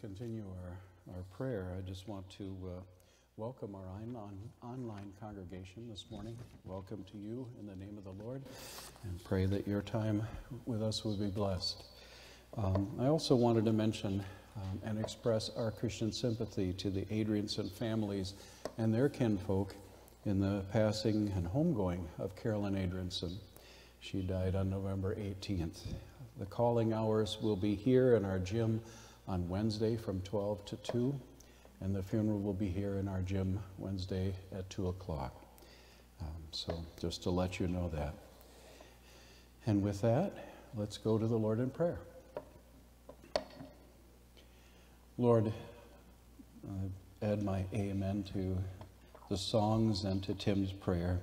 Continue our, our prayer, I just want to uh, welcome our on, online congregation this morning. Welcome to you in the name of the Lord, and pray that your time with us will be blessed. Um, I also wanted to mention um, and express our Christian sympathy to the Adrianson families and their kinfolk in the passing and homegoing of Carolyn Adrianson. She died on November 18th. The calling hours will be here in our gym on Wednesday from 12 to 2, and the funeral will be here in our gym Wednesday at 2 o'clock. Um, so just to let you know that. And with that, let's go to the Lord in prayer. Lord, I add my amen to the songs and to Tim's prayer.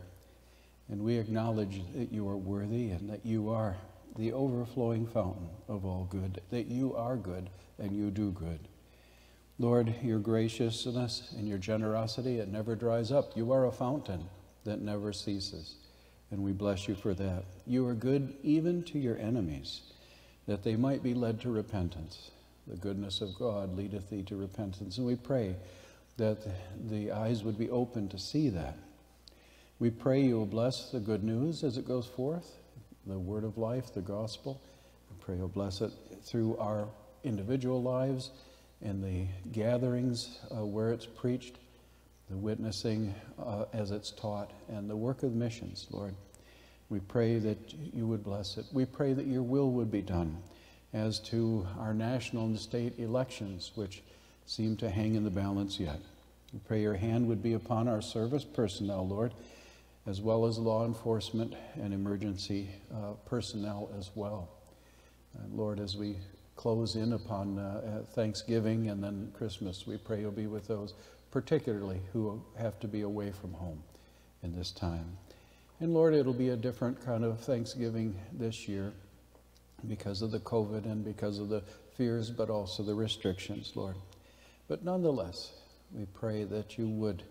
And we acknowledge that you are worthy and that you are the overflowing fountain of all good, that you are good and you do good. Lord, your graciousness and your generosity, it never dries up. You are a fountain that never ceases, and we bless you for that. You are good even to your enemies, that they might be led to repentance. The goodness of God leadeth thee to repentance. And we pray that the eyes would be open to see that. We pray you will bless the good news as it goes forth, the word of life, the gospel. We pray you'll bless it through our individual lives and the gatherings uh, where it's preached, the witnessing uh, as it's taught, and the work of missions, Lord. We pray that you would bless it. We pray that your will would be done as to our national and state elections, which seem to hang in the balance yet. We pray your hand would be upon our service personnel, Lord, as well as law enforcement and emergency uh, personnel as well. Uh, Lord, as we close in upon uh, Thanksgiving and then Christmas, we pray you'll be with those particularly who have to be away from home in this time. And Lord, it'll be a different kind of Thanksgiving this year because of the COVID and because of the fears, but also the restrictions, Lord. But nonetheless, we pray that you would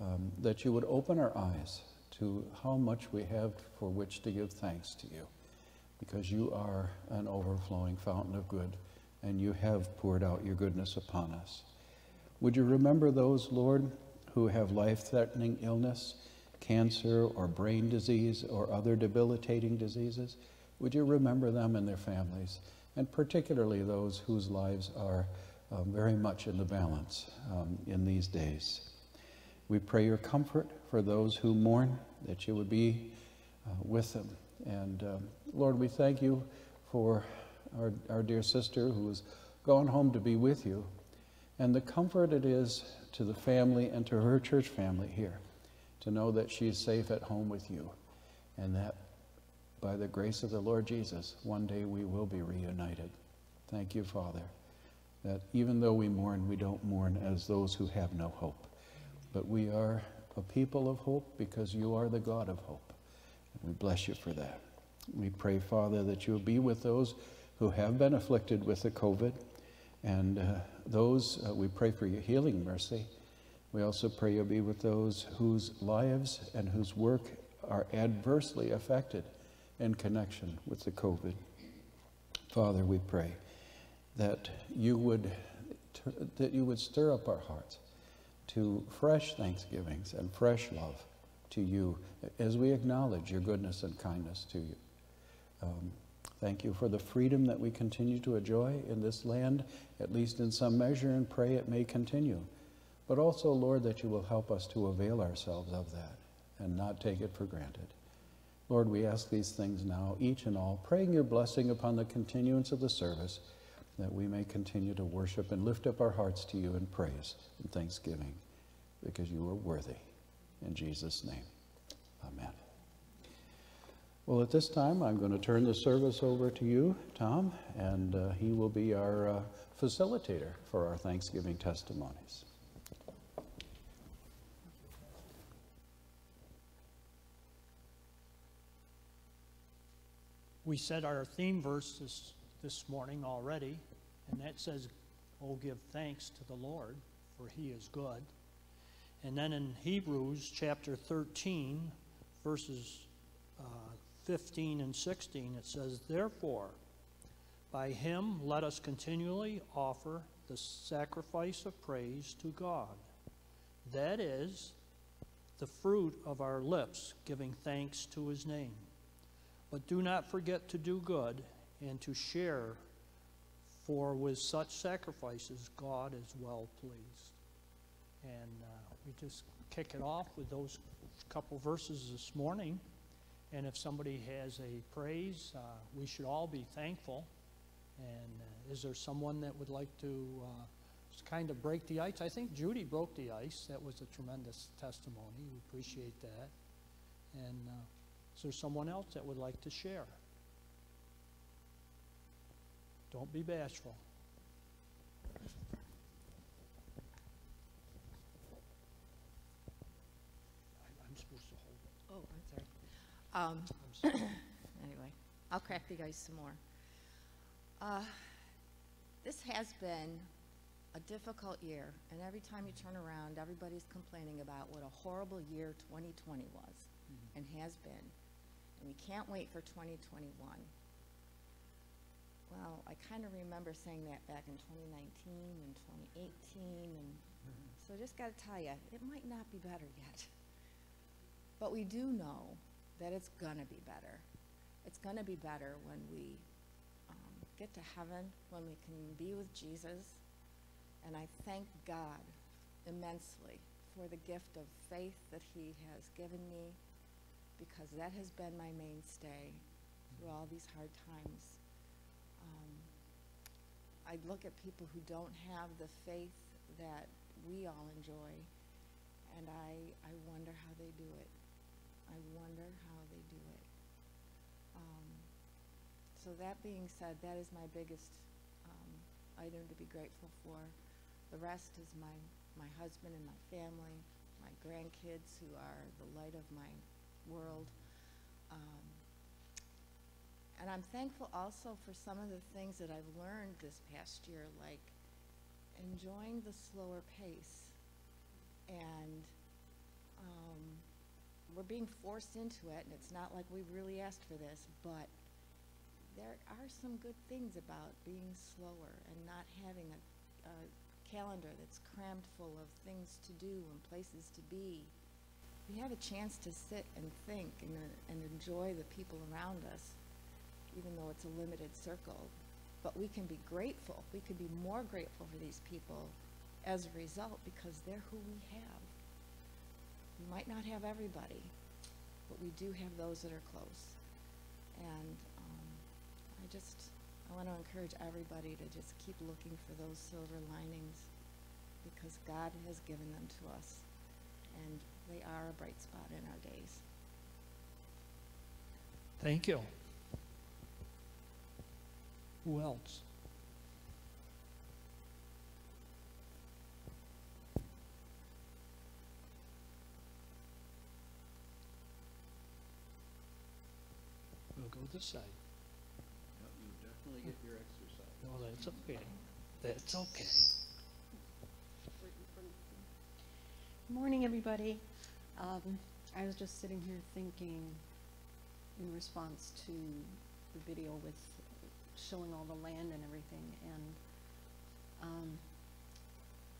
um, that you would open our eyes to how much we have for which to give thanks to you, because you are an overflowing fountain of good, and you have poured out your goodness upon us. Would you remember those, Lord, who have life-threatening illness, cancer or brain disease or other debilitating diseases? Would you remember them and their families, and particularly those whose lives are um, very much in the balance um, in these days. We pray your comfort for those who mourn, that you would be uh, with them. And um, Lord, we thank you for our, our dear sister who has gone home to be with you, and the comfort it is to the family and to her church family here to know that she's safe at home with you, and that by the grace of the Lord Jesus, one day we will be reunited. Thank you, Father that even though we mourn, we don't mourn as those who have no hope. But we are a people of hope because you are the God of hope. And we bless you for that. We pray, Father, that you will be with those who have been afflicted with the COVID. And uh, those, uh, we pray for your healing mercy. We also pray you'll be with those whose lives and whose work are adversely affected in connection with the COVID. Father, we pray that you would that you would stir up our hearts to fresh thanksgivings and fresh love to you as we acknowledge your goodness and kindness to you. Um, thank you for the freedom that we continue to enjoy in this land, at least in some measure, and pray it may continue. But also, Lord, that you will help us to avail ourselves of that and not take it for granted. Lord, we ask these things now, each and all, praying your blessing upon the continuance of the service that we may continue to worship and lift up our hearts to you in praise and thanksgiving because you are worthy. In Jesus' name, amen. Well, at this time, I'm going to turn the service over to you, Tom, and uh, he will be our uh, facilitator for our Thanksgiving testimonies. We said our theme verse is this morning already, and that says, Oh, give thanks to the Lord, for he is good. And then in Hebrews chapter 13, verses uh, 15 and 16, it says, Therefore, by him let us continually offer the sacrifice of praise to God. That is the fruit of our lips, giving thanks to his name. But do not forget to do good and to share, for with such sacrifices God is well pleased. And uh, we just kick it off with those couple verses this morning. And if somebody has a praise, uh, we should all be thankful. And uh, is there someone that would like to uh, kind of break the ice? I think Judy broke the ice. That was a tremendous testimony. We appreciate that. And uh, is there someone else that would like to share? Don't be bashful. I- I'm supposed to hold it. Oh, I'm sorry. Um, anyway, I'll crack the ice some more. Uh, this has been a difficult year, and every time you turn around, everybody's complaining about what a horrible year 2020 was and has been. And we can't wait for 2021. Well, I kind of remember saying that back in 2019 and 2018, and so I just got to tell you, it might not be better yet. But we do know that it's gonna be better. It's gonna be better when we um, get to heaven, when we can be with Jesus. And I thank God immensely for the gift of faith that He has given me, because that has been my mainstay through all these hard times. Um, I look at people who don't have the faith that we all enjoy, and I, I wonder how they do it. I wonder how they do it. Um, so that being said, that is my biggest um, item to be grateful for. The rest is my, my husband and my family, my grandkids who are the light of my world. Um, and I'm thankful also for some of the things that I've learned this past year, like enjoying the slower pace and um, we're being forced into it, and it's not like we really asked for this, but there are some good things about being slower and not having a, a calendar that's crammed full of things to do and places to be. We have a chance to sit and think and, uh, and enjoy the people around us, even though it's a limited circle. But we can be grateful. We could be more grateful for these people as a result because they're who we have. We might not have everybody, but we do have those that are close. And um, I just, I want to encourage everybody to just keep looking for those silver linings because God has given them to us. And they are a bright spot in our days. Thank you. Who else? We'll go this side. You definitely get your exercise. No, that's okay. That's okay. Morning, everybody. Um, I was just sitting here thinking in response to the video with showing all the land and everything, and um,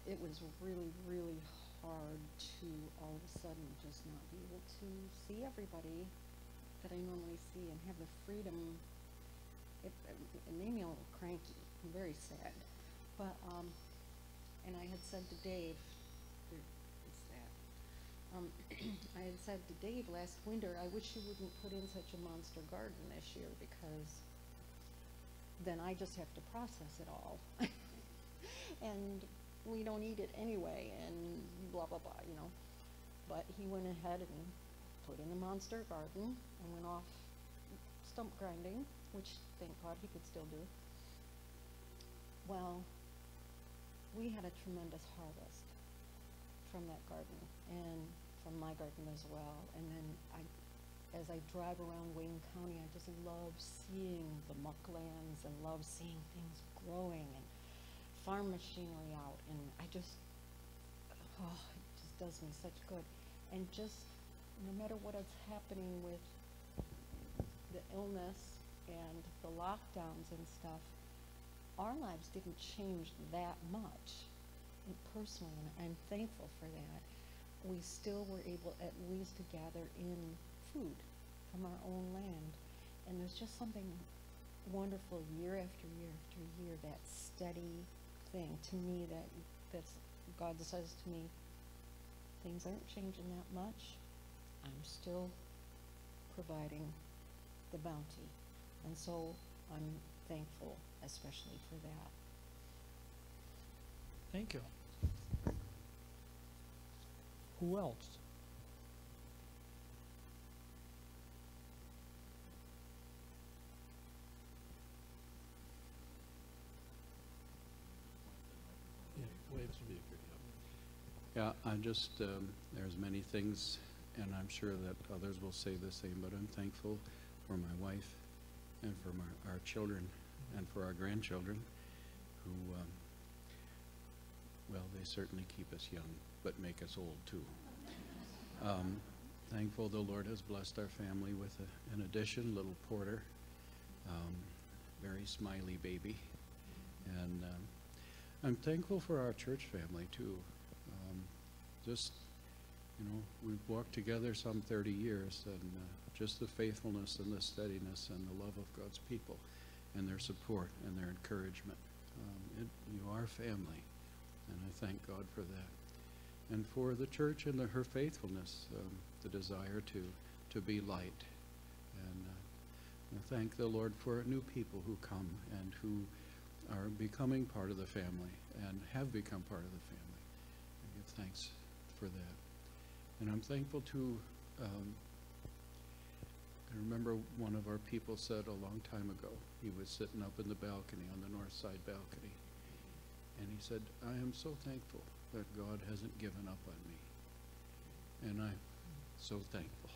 it was really, really hard to all of a sudden just not be able to see everybody that I normally see and have the freedom. It, it made me a little cranky, very sad. But, um, and I had said to Dave, that. Um, I had said to Dave last winter, I wish you wouldn't put in such a monster garden this year because then I just have to process it all. and we don't eat it anyway and blah, blah, blah, you know. But he went ahead and put in the monster garden and went off stump grinding, which thank God he could still do. Well, we had a tremendous harvest from that garden and from my garden as well. And then I, as I drive around Wayne County, I just love seeing the mucklands and love seeing things growing and farm machinery out. And I just, oh, it just does me such good. And just no matter what is happening with the illness and the lockdowns and stuff, our lives didn't change that much and personally, and I'm thankful for that. We still were able at least to gather in food from our own land. And there's just something wonderful year after year after year, that steady thing to me that that's God says to me, things aren't changing that much. I'm still providing the bounty. And so I'm thankful especially for that. Thank you. Who else? Yeah, wave. Yeah, I'm just, um, there's many things, and I'm sure that others will say the same, but I'm thankful for my wife and for my, our children and for our grandchildren who, um, well, they certainly keep us young, but make us old too. Um, thankful the Lord has blessed our family with a, an addition, little Porter, um, very smiley baby. And um, I'm thankful for our church family too. Um, just, you know, we've walked together some 30 years, and uh, just the faithfulness and the steadiness and the love of God's people, and their support and their encouragement. Um, it, you are family, and I thank God for that. And for the church and the, her faithfulness, um, the desire to, to be light. And uh, I thank the Lord for new people who come and who are becoming part of the family and have become part of the family. I give thanks for that. And I'm thankful to, um, I remember one of our people said a long time ago, he was sitting up in the balcony, on the north side balcony, and he said, I am so thankful that God hasn't given up on me. And I'm so thankful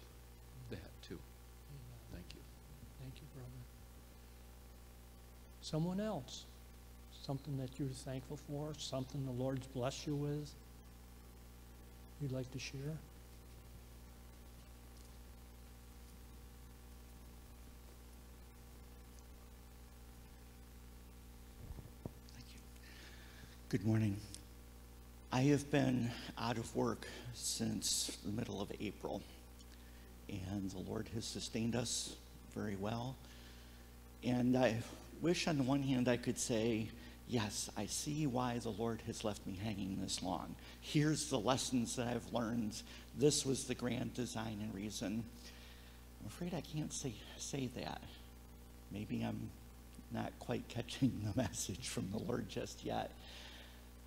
that too. Thank you. Thank you, brother. Someone else? Something that you're thankful for? Something the Lord's blessed you with? You'd like to share? Good morning. I have been out of work since the middle of April, and the Lord has sustained us very well. And I wish, on the one hand, I could say, Yes, I see why the Lord has left me hanging this long. Here's the lessons that I've learned. This was the grand design and reason. I'm afraid I can't say, say that. Maybe I'm not quite catching the message from the Lord just yet.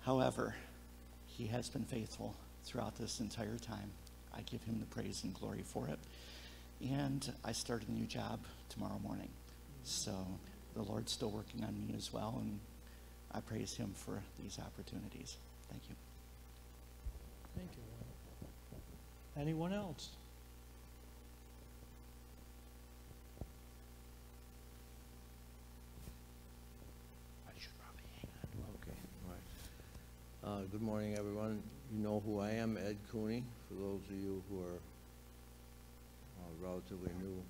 However, He has been faithful throughout this entire time. I give Him the praise and glory for it. And I start a new job tomorrow morning. So the Lord's still working on me as well, and I praise Him for these opportunities. Thank you. Thank you. Anyone else? I should probably hang on. Okay, all right. Uh, Good morning, everyone. You know who I am, Ed Cooney, for those of you who are uh, relatively new.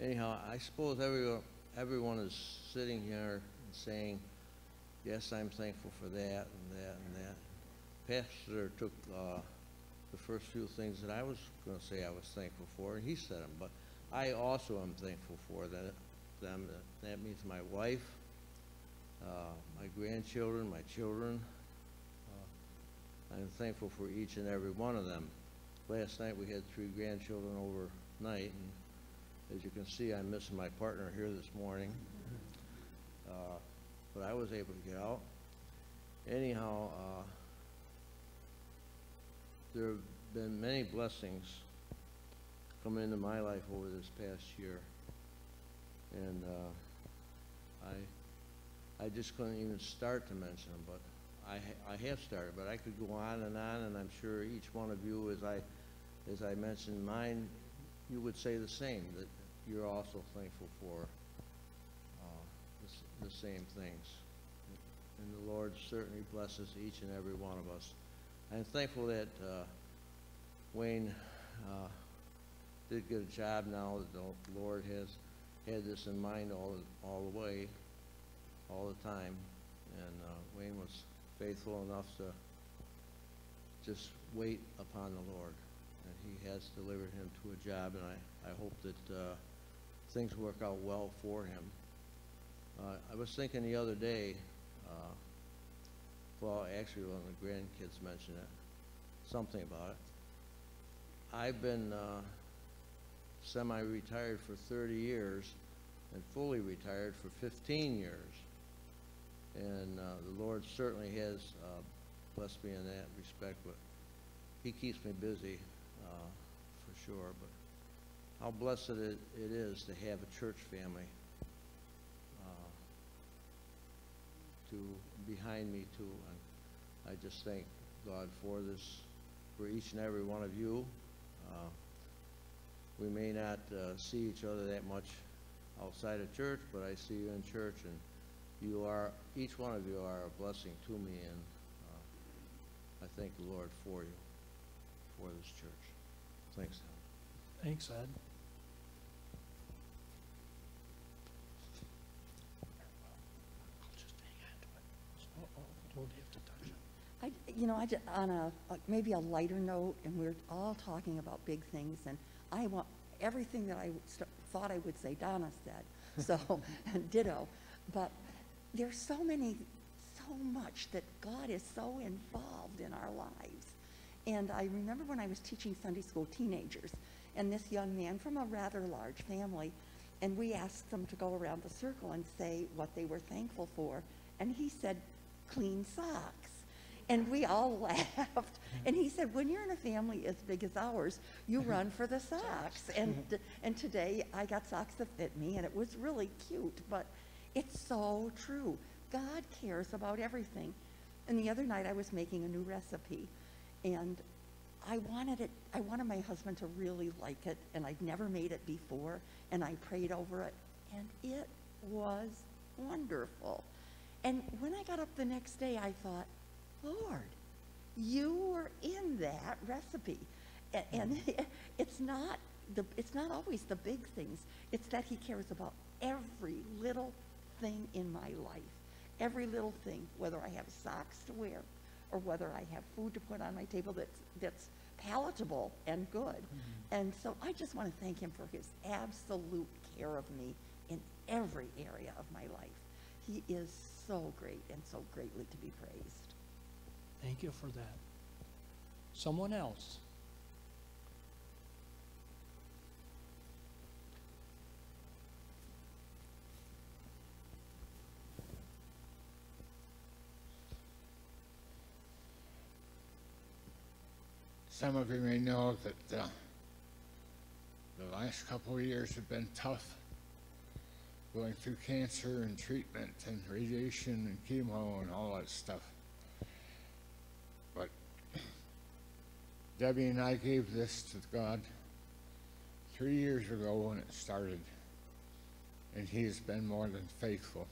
Anyhow, I suppose everyone, everyone is sitting here and saying, yes, I'm thankful for that and that and that. Pastor took uh, the first few things that I was going to say I was thankful for, and he said them, but I also am thankful for that, them. That means my wife, uh, my grandchildren, my children. I'm thankful for each and every one of them. Last night we had three grandchildren overnight, and as you can see, I'm missing my partner here this morning. Uh, but I was able to get out. Anyhow, uh, there have been many blessings come into my life over this past year. And uh, I, I just couldn't even start to mention them, but I, I have started, but I could go on and on, and I'm sure each one of you, as I, as I mentioned mine, you would say the same, that you're also thankful for uh, the, the same things. And the Lord certainly blesses each and every one of us. I'm thankful that uh, Wayne uh, did get a job now that the Lord has had this in mind all, all the way. all the time, and uh, Wayne was faithful enough to just wait upon the Lord. And he has delivered him to a job, and I, I hope that uh, things work out well for him. Uh, I was thinking the other day, uh, well, actually, one of the grandkids mentioned it, something about it. I've been uh, semi-retired for 30 years and fully retired for 15 years. And uh, the Lord certainly has uh, blessed me in that respect, but He keeps me busy uh, for sure. But how blessed it, it is to have a church family uh, to behind me too. And I just thank God for this, for each and every one of you. Uh, we may not uh, see each other that much outside of church, but I see you in church, and you are, each one of you are a blessing to me, and uh, I thank the Lord for you, for this church. Thanks, Tom. Thanks, Ed. Don't have to touch it. I, you know, I, just, on a, a- maybe a lighter note, and we're all talking about big things, and I want, everything that I st- thought I would say, Donna said, so, and ditto. But there's so many, so much that God is so involved in our lives. And I remember when I was teaching Sunday school teenagers, and this young man from a rather large family, and we asked them to go around the circle and say what they were thankful for. And he said, clean socks. And we all laughed. And he said, when you're in a family as big as ours, you mm-hmm. run for the socks. And, and today I got socks that fit me, and it was really cute. But it's so true. God cares about everything. And the other night I was making a new recipe, and I wanted it, I wanted my husband to really like it, and I'd never made it before, and I prayed over it, and it was wonderful. And when I got up the next day, I thought, Lord, you were in that recipe. A- And hmm. it's not the, it's not always the big things. It's that he cares about every little thing in my life. Every little thing, whether I have socks to wear or whether I have food to put on my table that's, that's palatable and good. Mm-hmm. And so I just want to thank him for his absolute care of me in every area of my life. He is so great and so greatly to be praised. Thank you for that. Someone else? Some of you may know that uh, the last couple of years have been tough, going through cancer and treatment and radiation and chemo and all that stuff. But Debbie and I gave this to God three years ago when it started, and He has been more than faithful.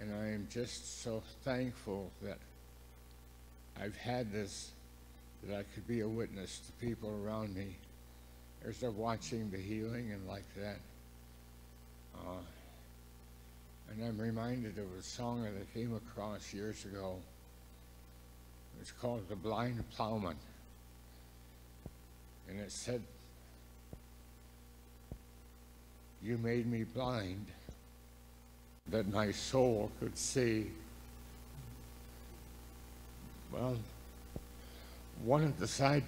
And I am just so thankful that I've had this that I could be a witness to people around me as they're watching the healing and like that. Uh, and I'm reminded of a song that I came across years ago. It's called The Blind Plowman. And it said, You made me blind that my soul could see. Well, one of the side,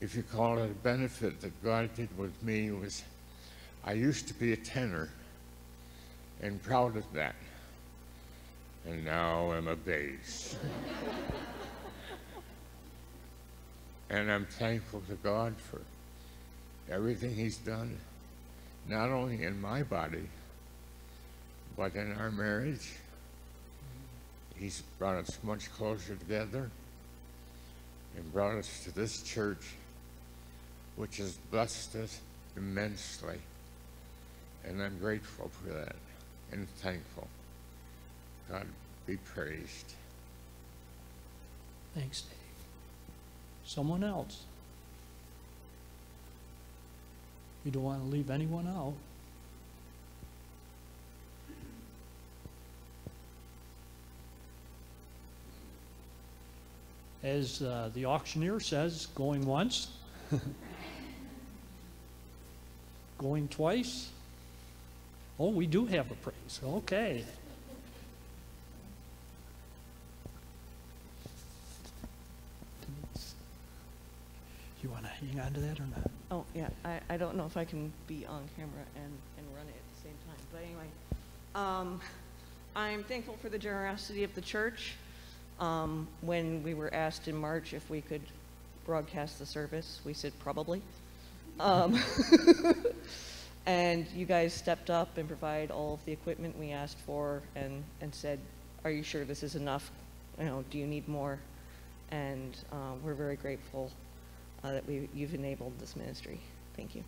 if you call it a benefit that God did with me was I used to be a tenor and proud of that. And now I'm a bass. and I'm thankful to God for everything He's done, not only in my body, but in our marriage. He's brought us much closer together and brought us to this church, which has blessed us immensely. And I'm grateful for that and thankful. God be praised. Thanks, Dave. Someone else? You don't want to leave anyone out. As uh, the auctioneer says, going once, going twice. Oh, we do have a praise. Okay. You want to hang on to that or not? Oh, yeah, I, I don't know if I can be on camera and, and run it at the same time, but anyway. Um, I'm thankful for the generosity of the church. Um, when we were asked in March if we could broadcast the service, we said probably. Um, and you guys stepped up and provided all of the equipment we asked for and, and said, are you sure this is enough? You know, do you need more? And, uh, we're very grateful uh, that we, you've enabled this ministry. Thank you.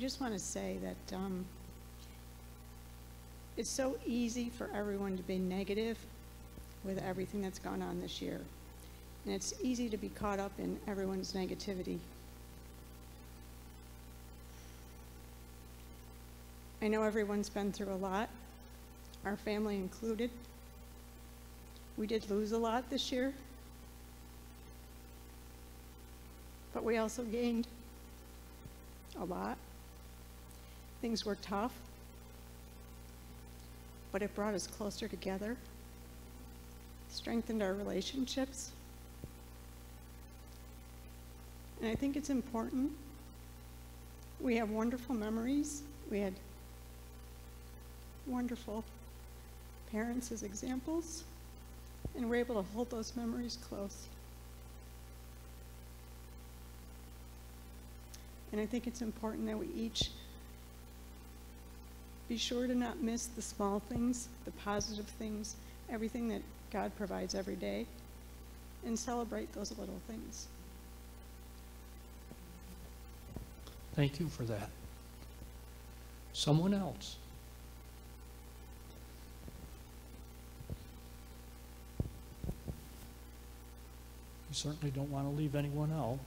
I just want to say that um, it's so easy for everyone to be negative with everything that's gone on this year. And it's easy to be caught up in everyone's negativity. I know everyone's been through a lot, our family included. We did lose a lot this year, but we also gained a lot. Things were tough, but it brought us closer together, strengthened our relationships. And I think it's important. We have wonderful memories. We had wonderful parents as examples, and we're able to hold those memories close. And I think it's important that we each be sure to not miss the small things, the positive things, everything that God provides every day, and celebrate those little things. Thank you for that. Someone else? You certainly don't want to leave anyone out.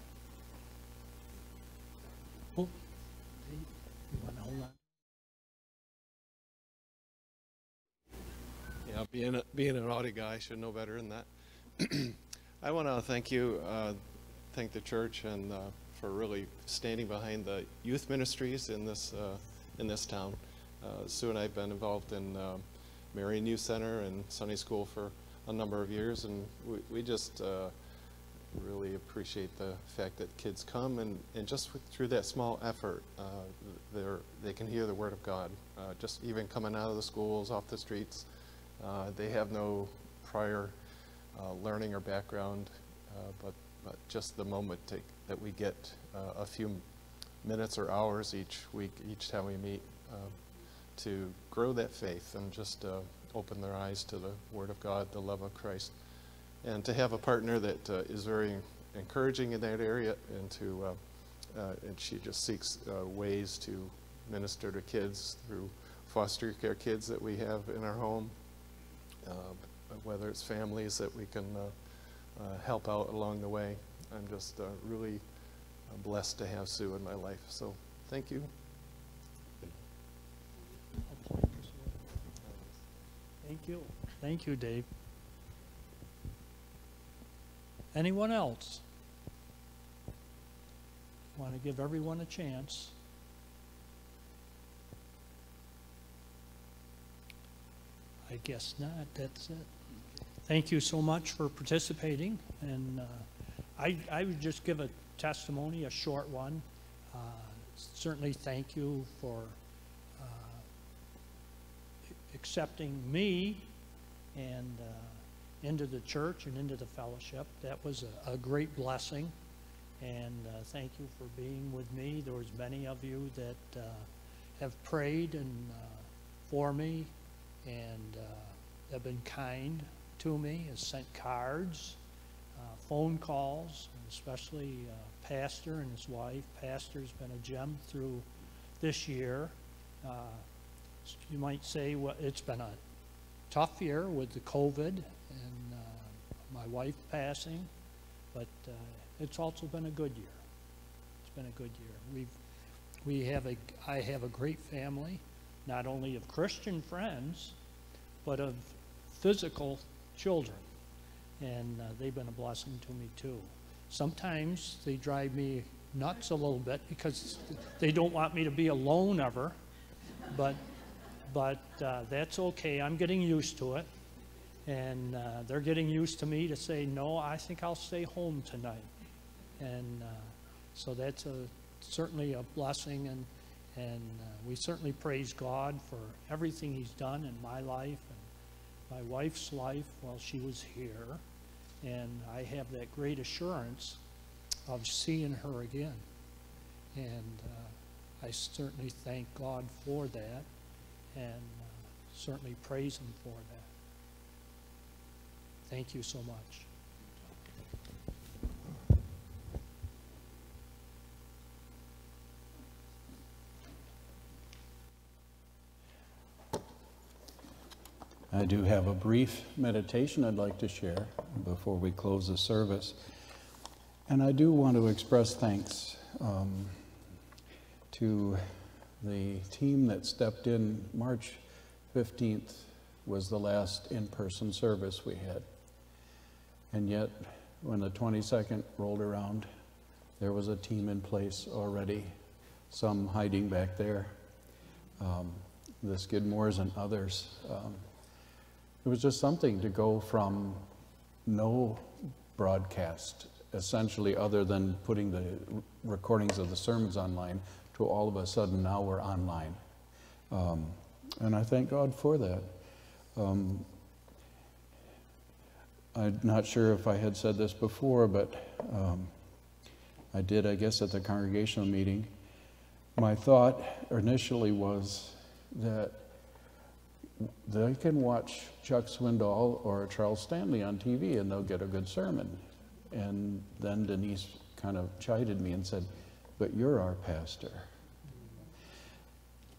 Oh, being a, being an audit guy, I should know better than that. I want to thank you, uh, thank the church, and uh, for really standing behind the youth ministries in this uh, in this town. Uh, Sue and I have been involved in uh, Marion Youth Center and Sunday School for a number of years, and we, we just uh, really appreciate the fact that kids come and, and just through that small effort, uh, they can hear the Word of God. Uh, just even coming out of the schools, off the streets, uh, they have no prior uh, learning or background, uh, but, but just the moment to, that we get uh, a few minutes or hours each week, each time we meet, um, to grow that faith and just open their eyes to the Word of God, the love of Christ. And to have a partner that is very encouraging in that area and to uh, and she just seeks uh, ways to minister to kids through foster care kids that we have in our home Uh, whether it's families that we can uh, uh, help out along the way I'm just uh, really blessed to have Sue in my life so thank you Thank you. Thank you, Dave. Anyone else? Want to give everyone a chance. I guess not. That's it. Thank you so much for participating. And uh, I, I would just give a testimony, a short one. Uh, certainly thank you for uh, accepting me and uh, into the church and into the fellowship. That was a, a great blessing. And uh, thank you for being with me. There was many of you that uh, have prayed and for me and uh, have been kind to me, has sent cards, uh, phone calls, especially uh, Pastor and his wife. Pastor's been a gem through this year. you might say well, it's been a tough year with the COVID and my wife passing, but uh, it's also been a good year. It's been a good year. We've we have a, I have a great family, not only of Christian friends, but of physical children. And uh, they've been a blessing to me too. Sometimes they drive me nuts a little bit because they don't want me to be alone ever. But, but uh, that's okay. I'm getting used to it. And uh, they're getting used to me to say, no, I think I'll stay home tonight. And uh, so that's a, certainly a blessing. And, and uh, we certainly praise God for everything He's done in my life and my wife's life while she was here. And I have that great assurance of seeing her again. And uh, I certainly thank God for that and uh, certainly praise Him for that. Thank you so much. I do have a brief meditation I'd like to share before we close the service. And I do want to express thanks um, to the team that stepped in. March 15th was the last in person service we had. And yet, when the 22nd rolled around, there was a team in place already, some hiding back there, um, the Skidmores and others. Um, it was just something to go from no broadcast, essentially, other than putting the recordings of the sermons online, to all of a sudden now we're online. Um, and I thank God for that. Um, I'm not sure if I had said this before, but um, I did, I guess, at the congregational meeting. My thought initially was that they can watch Chuck Swindoll or Charles Stanley on TV and they'll get a good sermon. And then Denise kind of chided me and said, But you're our pastor.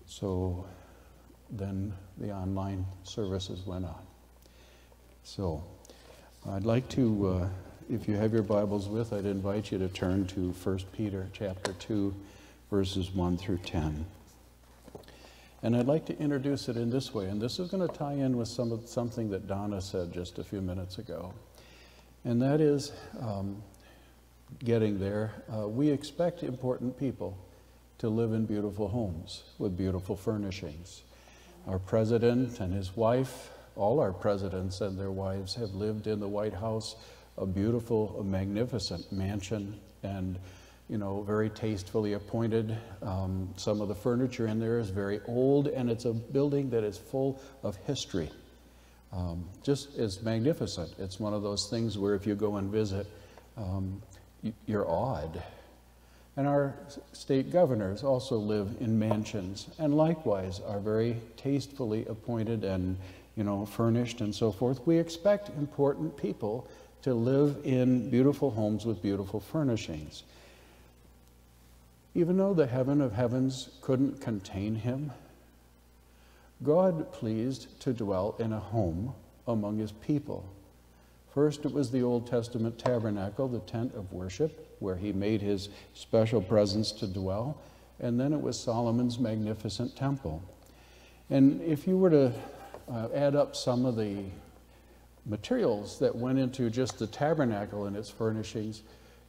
So then the online services went on. So I'd like to, uh, if you have your Bibles with, I'd invite you to turn to 1 Peter chapter 2, verses 1 through 10. And I'd like to introduce it in this way, and this is going to tie in with some of, something that Donna said just a few minutes ago. And that is um, getting there. Uh, we expect important people to live in beautiful homes with beautiful furnishings. Our president and his wife, all our presidents and their wives have lived in the White House, a beautiful, a magnificent mansion, and you know, very tastefully appointed. Um, some of the furniture in there is very old, and it's a building that is full of history. Um, just is magnificent. It's one of those things where if you go and visit, um, you're awed. And our state governors also live in mansions, and likewise are very tastefully appointed and, you know, furnished and so forth. We expect important people to live in beautiful homes with beautiful furnishings. Even though the heaven of heavens couldn't contain him, God pleased to dwell in a home among his people. First, it was the Old Testament tabernacle, the tent of worship, where he made his special presence to dwell. And then it was Solomon's magnificent temple. And if you were to uh, add up some of the materials that went into just the tabernacle and its furnishings,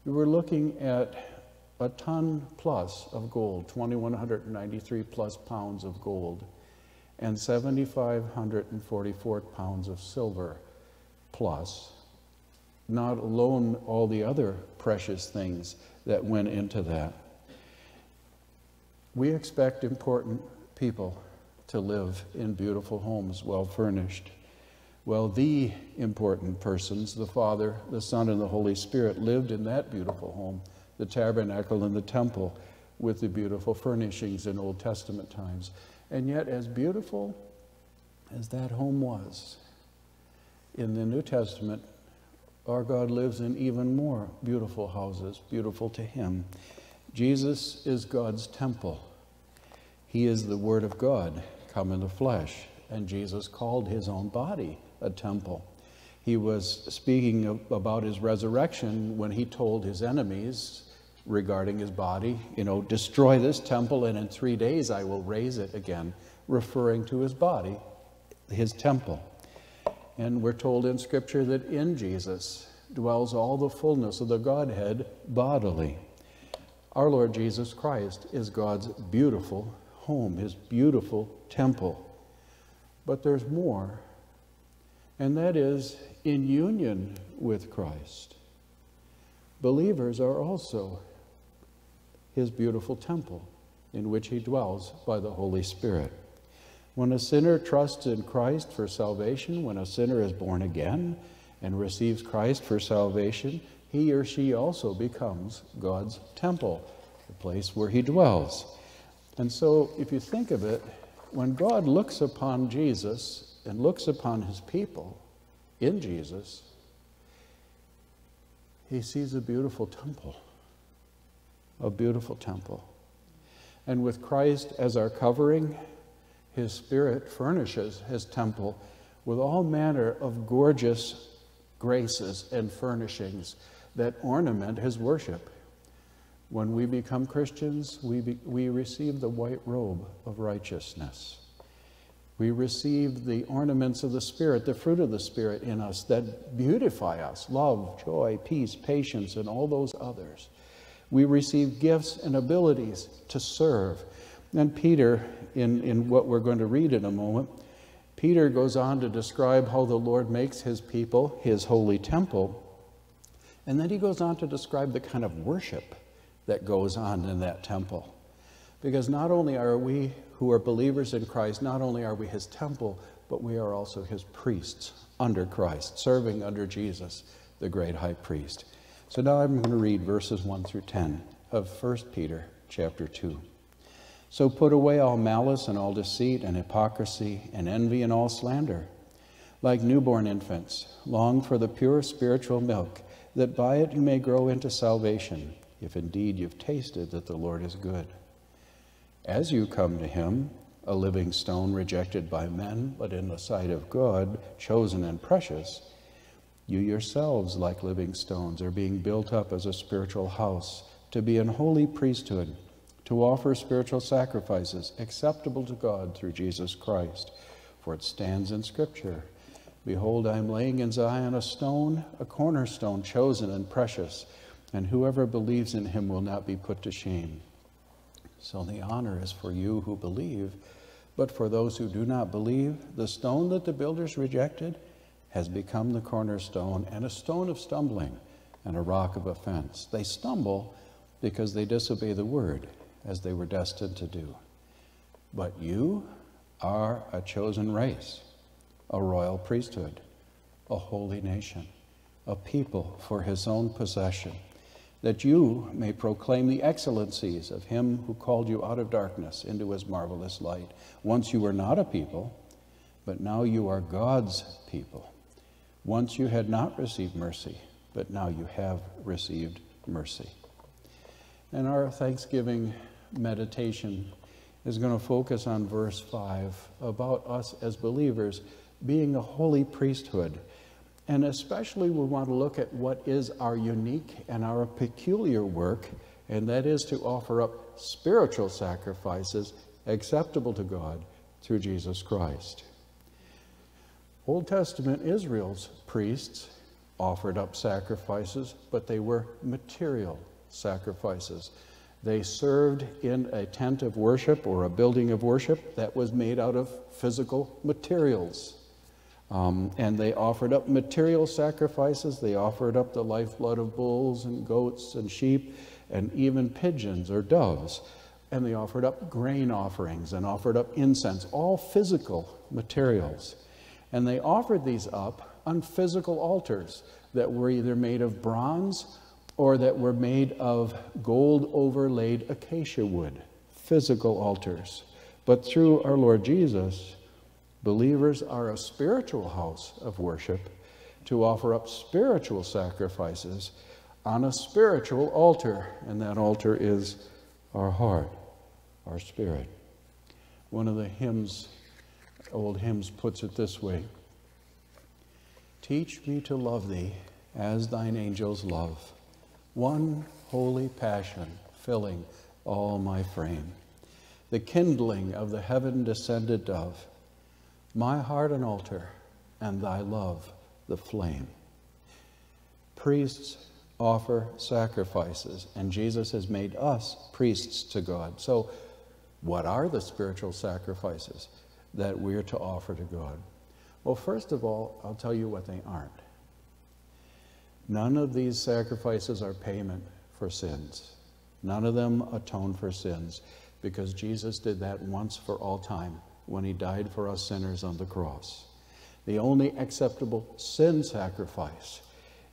you were looking at a ton plus of gold, 2,193 plus pounds of gold, and 7,544 pounds of silver plus, not alone all the other precious things that went into that. We expect important people to live in beautiful homes, well furnished. Well, the important persons, the Father, the Son, and the Holy Spirit, lived in that beautiful home the tabernacle and the temple with the beautiful furnishings in Old Testament times. And yet, as beautiful as that home was, in the New Testament, our God lives in even more beautiful houses, beautiful to Him. Jesus is God's temple. He is the Word of God come in the flesh, and Jesus called His own body a temple. He was speaking of, about His resurrection when He told His enemies regarding his body. You know, destroy this temple, and in three days I will raise it again, referring to his body, his temple. And we're told in Scripture that in Jesus dwells all the fullness of the Godhead bodily. Our Lord Jesus Christ is God's beautiful home, his beautiful temple. But there's more, and that is in union with Christ. Believers are also his beautiful temple in which he dwells by the Holy Spirit. When a sinner trusts in Christ for salvation, when a sinner is born again and receives Christ for salvation, he or she also becomes God's temple, the place where he dwells. And so, if you think of it, when God looks upon Jesus and looks upon his people in Jesus, he sees a beautiful temple, a beautiful temple. And with Christ as our covering, his Spirit furnishes his temple with all manner of gorgeous graces and furnishings that ornament his worship. When we become Christians, we, be, we receive the white robe of righteousness. We receive the ornaments of the Spirit, the fruit of the Spirit in us that beautify us love, joy, peace, patience, and all those others. We receive gifts and abilities to serve. And Peter, in, in what we're going to read in a moment, Peter goes on to describe how the Lord makes his people his holy temple. And then he goes on to describe the kind of worship that goes on in that temple. Because not only are we who are believers in Christ, not only are we his temple, but we are also his priests under Christ, serving under Jesus, the great high priest. So now I'm going to read verses 1 through 10 of 1 Peter chapter 2. So put away all malice and all deceit and hypocrisy and envy and all slander. Like newborn infants, long for the pure spiritual milk, that by it you may grow into salvation, if indeed you've tasted that the Lord is good. As you come to him, a living stone rejected by men, but in the sight of God, chosen and precious, you yourselves, like living stones, are being built up as a spiritual house to be an holy priesthood, to offer spiritual sacrifices acceptable to God through Jesus Christ. For it stands in Scripture Behold, I am laying in Zion a stone, a cornerstone, chosen and precious, and whoever believes in him will not be put to shame. So the honor is for you who believe. But for those who do not believe, the stone that the builders rejected has become the cornerstone and a stone of stumbling and a rock of offense. They stumble because they disobey the word as they were destined to do. But you are a chosen race, a royal priesthood, a holy nation, a people for his own possession that you may proclaim the excellencies of him who called you out of darkness into his marvelous light. Once you were not a people, but now you are God's people. Once you had not received mercy, but now you have received mercy. And our Thanksgiving meditation is going to focus on verse 5 about us as believers being a holy priesthood and especially, we want to look at what is our unique and our peculiar work, and that is to offer up spiritual sacrifices acceptable to God through Jesus Christ. Old Testament Israel's priests offered up sacrifices, but they were material sacrifices. They served in a tent of worship or a building of worship that was made out of physical materials. Um, and they offered up material sacrifices. They offered up the lifeblood of bulls and goats and sheep and even pigeons or doves. And they offered up grain offerings and offered up incense, all physical materials. And they offered these up on physical altars that were either made of bronze or that were made of gold overlaid acacia wood, physical altars. But through our Lord Jesus, Believers are a spiritual house of worship to offer up spiritual sacrifices on a spiritual altar, and that altar is our heart, our spirit. One of the hymns, old hymns, puts it this way Teach me to love thee as thine angels love, one holy passion filling all my frame. The kindling of the heaven descended dove, my heart an altar, and thy love the flame. Priests offer sacrifices, and Jesus has made us priests to God. So, what are the spiritual sacrifices that we're to offer to God? Well, first of all, I'll tell you what they aren't. None of these sacrifices are payment for sins. None of them atone for sins because Jesus did that once for all time when he died for us sinners on the cross. The only acceptable sin sacrifice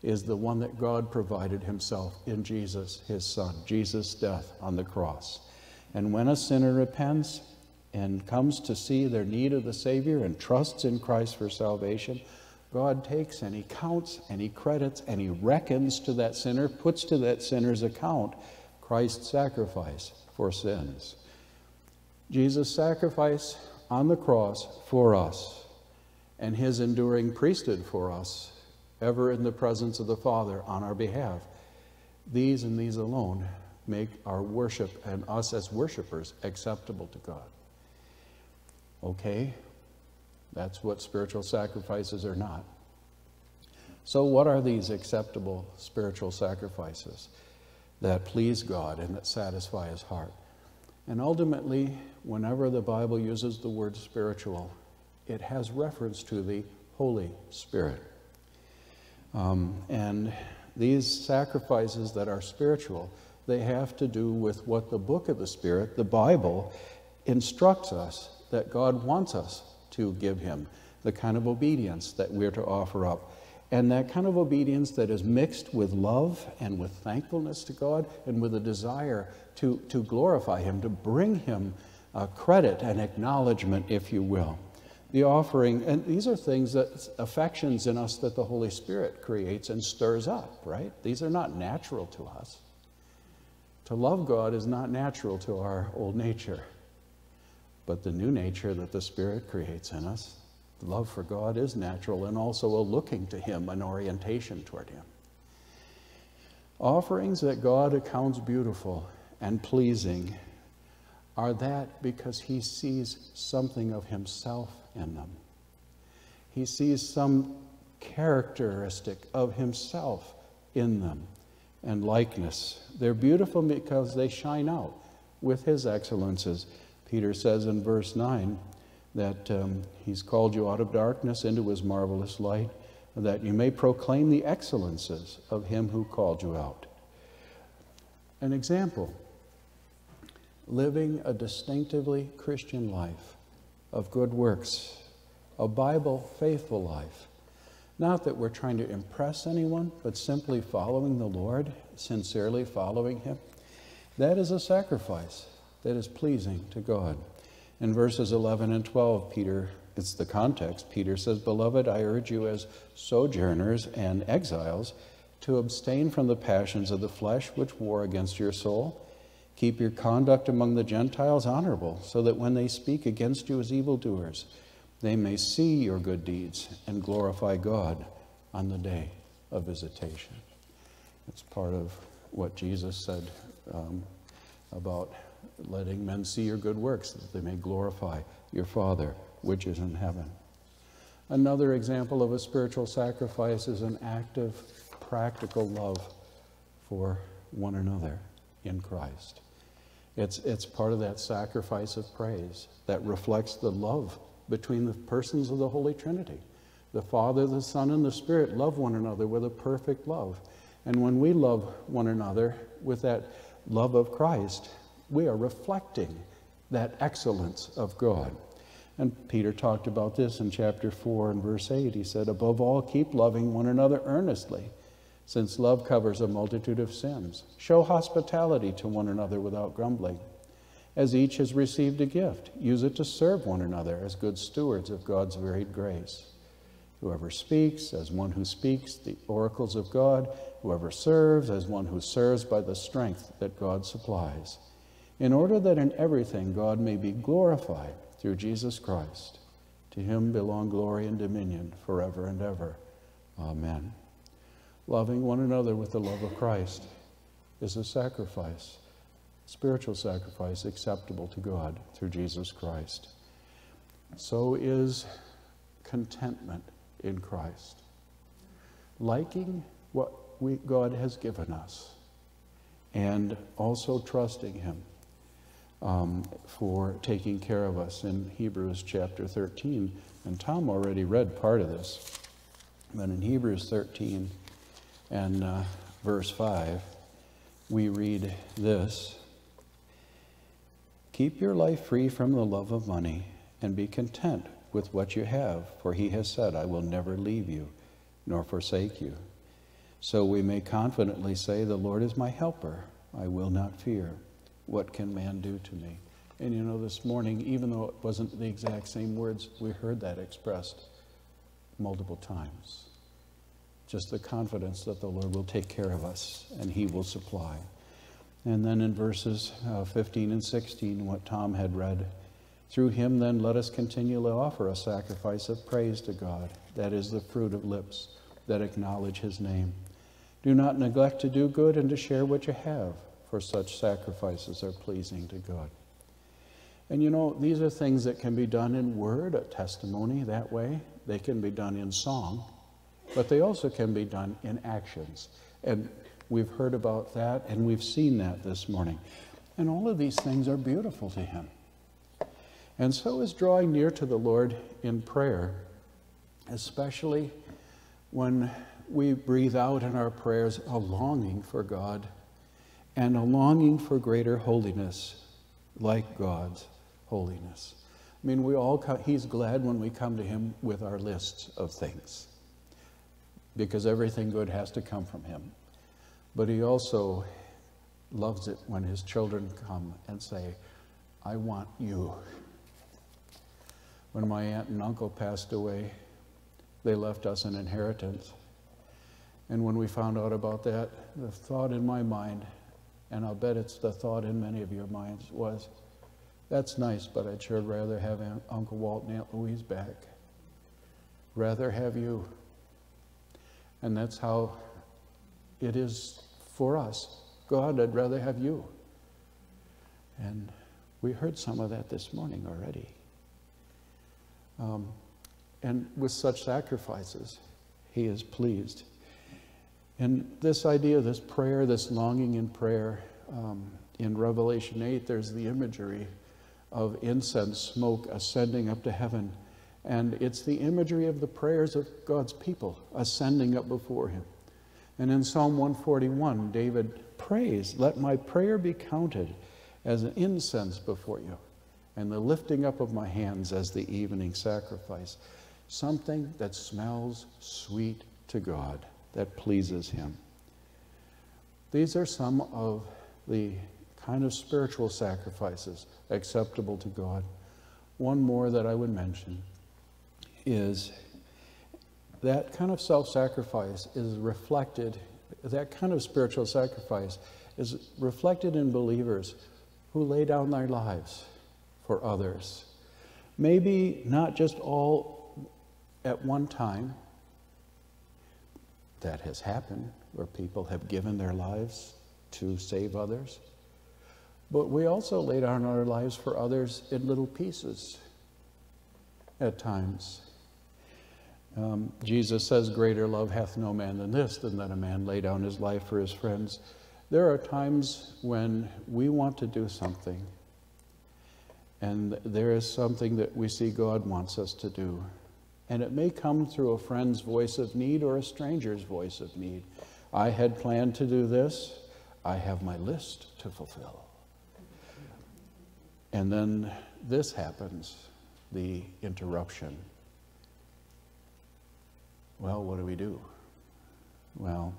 is the one that God provided himself in Jesus, his son, Jesus' death on the cross. And when a sinner repents and comes to see their need of the Savior and trusts in Christ for salvation, God takes and he counts and he credits and he reckons to that sinner, puts to that sinner's account Christ's sacrifice for sins. Jesus' sacrifice on the cross for us and his enduring priesthood for us, ever in the presence of the Father on our behalf. These and these alone make our worship and us as worshipers acceptable to God. Okay, that's what spiritual sacrifices are not. So, what are these acceptable spiritual sacrifices that please God and that satisfy His heart? And ultimately, whenever the Bible uses the word spiritual, it has reference to the Holy Spirit. Um, and these sacrifices that are spiritual, they have to do with what the book of the Spirit, the Bible, instructs us that God wants us to give Him, the kind of obedience that we're to offer up. And that kind of obedience that is mixed with love and with thankfulness to God and with a desire to, to glorify Him, to bring Him uh, credit and acknowledgement, if you will. The offering, and these are things that affections in us that the Holy Spirit creates and stirs up, right? These are not natural to us. To love God is not natural to our old nature. But the new nature that the Spirit creates in us, love for God is natural and also a looking to Him, an orientation toward Him. Offerings that God accounts beautiful and pleasing are that because He sees something of Himself in them. He sees some characteristic of Himself in them and likeness. They're beautiful because they shine out with His excellences. Peter says in verse 9 that um, he's called you out of darkness into his marvelous light, that you may proclaim the excellences of him who called you out. An example living a distinctively Christian life of good works, a Bible faithful life. Not that we're trying to impress anyone, but simply following the Lord, sincerely following Him. That is a sacrifice that is pleasing to God. In verses 11 and 12, Peter, it's the context, Peter says, Beloved, I urge you as sojourners and exiles to abstain from the passions of the flesh which war against your soul. Keep your conduct among the Gentiles honorable, so that when they speak against you as evildoers, they may see your good deeds and glorify God on the day of visitation. It's part of what Jesus said um, about letting men see your good works, that they may glorify your Father which is in heaven. Another example of a spiritual sacrifice is an active, practical love for one another in Christ. It's, it's part of that sacrifice of praise that reflects the love between the persons of the Holy Trinity. The Father, the Son, and the Spirit love one another with a perfect love. And when we love one another with that love of Christ, we are reflecting that excellence of God. And Peter talked about this in chapter 4 and verse 8. He said, Above all, keep loving one another earnestly, since love covers a multitude of sins. Show hospitality to one another without grumbling. As each has received a gift, use it to serve one another as good stewards of God's varied grace. Whoever speaks, as one who speaks the oracles of God, whoever serves, as one who serves by the strength that God supplies in order that in everything God may be glorified through Jesus Christ. To him belong glory and dominion forever and ever. Amen. Loving one another with the love of Christ is a sacrifice, spiritual sacrifice acceptable to God through Jesus Christ. So is contentment in Christ. Liking what we, God has given us and also trusting Him um, for taking care of us in Hebrews chapter 13. And Tom already read part of this. But in Hebrews 13 and uh, verse 5, we read this Keep your life free from the love of money and be content with what you have, for he has said, I will never leave you nor forsake you. So we may confidently say, The Lord is my helper. I will not fear. What can man do to me? And you know, this morning, even though it wasn't the exact same words, we heard that expressed multiple times. Just the confidence that the Lord will take care of us and He will supply. And then in verses uh, 15 and 16, what Tom had read, through Him then let us continually offer a sacrifice of praise to God. That is the fruit of lips that acknowledge His name. Do not neglect to do good and to share what you have, for such sacrifices are pleasing to God. And you know, these are things that can be done in word, a testimony that way. They can be done in song, but they also can be done in actions. And we've heard about that and we've seen that this morning. And all of these things are beautiful to Him. And so is drawing near to the Lord in prayer, especially when we breathe out in our prayers a longing for God and a longing for greater holiness like God's holiness. I mean, we all come, he's glad when we come to him with our lists of things because everything good has to come from him. But he also loves it when his children come and say, I want you. When my aunt and uncle passed away, they left us an inheritance. And when we found out about that, the thought in my mind, and I'll bet it's the thought in many of your minds, was, that's nice, but I'd sure rather have Uncle Walt and Aunt Louise back. Rather have you. And that's how it is for us. God, I'd rather have you. And we heard some of that this morning already. Um, and with such sacrifices, He is pleased. And this idea, this prayer, this longing in prayer, um, in Revelation 8, there's the imagery of incense smoke ascending up to heaven. And it's the imagery of the prayers of God's people ascending up before Him. And in Psalm 141, David prays, Let my prayer be counted as an incense before you, and the lifting up of my hands as the evening sacrifice. Something that smells sweet to God that pleases Him. These are some of the kind of spiritual sacrifices acceptable to God. One more that I would mention is that kind of self sacrifice is reflected, that kind of spiritual sacrifice is reflected in believers who lay down their lives for others. Maybe not just all at one time, that has happened where people have given their lives to save others. But we also lay down our lives for others in little pieces at times. Um, Jesus says, Greater love hath no man than this, than that a man lay down his life for his friends. There are times when we want to do something, and there is something that we see God wants us to do. And it may come through a friend's voice of need or a stranger's voice of need. I had planned to do this. I have my list to fulfill. And then this happens the interruption. Well, what do we do? Well,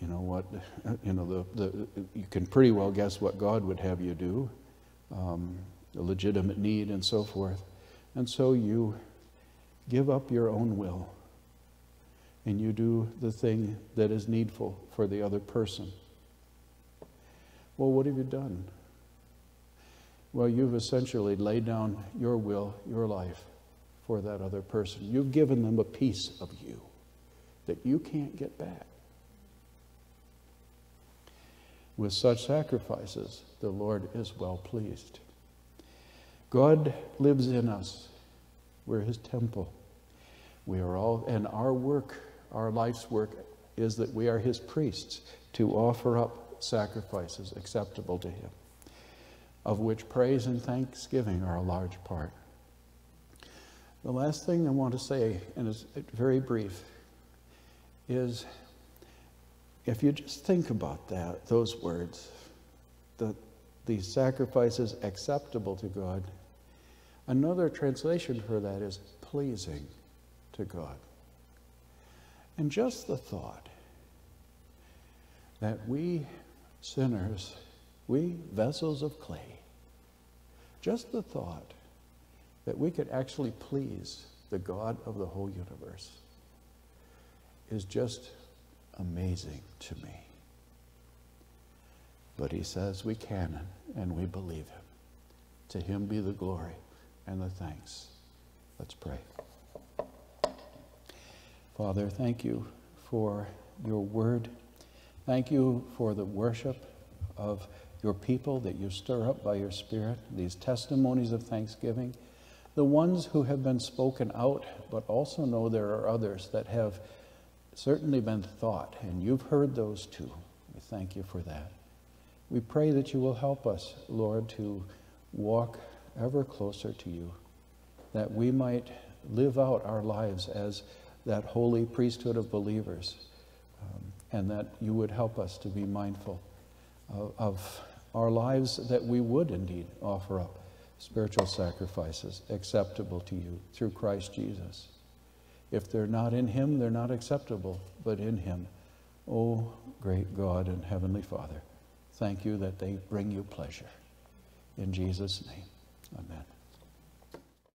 you know what? You know, the, the, you can pretty well guess what God would have you do, um, the legitimate need and so forth. And so you Give up your own will and you do the thing that is needful for the other person. Well, what have you done? Well, you've essentially laid down your will, your life for that other person. You've given them a piece of you that you can't get back. With such sacrifices, the Lord is well pleased. God lives in us. We're his temple. We are all, and our work, our life's work, is that we are his priests to offer up sacrifices acceptable to him, of which praise and thanksgiving are a large part. The last thing I want to say, and it's very brief, is if you just think about that, those words, the, the sacrifices acceptable to God, another translation for that is pleasing to God. And just the thought that we sinners, we vessels of clay, just the thought that we could actually please the God of the whole universe is just amazing to me. But he says we can and we believe him. To him be the glory and the thanks. Let's pray. Father, thank you for your word. Thank you for the worship of your people that you stir up by your Spirit, these testimonies of thanksgiving, the ones who have been spoken out, but also know there are others that have certainly been thought, and you've heard those too. We thank you for that. We pray that you will help us, Lord, to walk ever closer to you, that we might live out our lives as that holy priesthood of believers, um, and that you would help us to be mindful of, of our lives that we would indeed offer up spiritual sacrifices acceptable to you through Christ Jesus. If they're not in Him, they're not acceptable, but in Him. Oh, great God and Heavenly Father, thank you that they bring you pleasure. In Jesus' name, amen.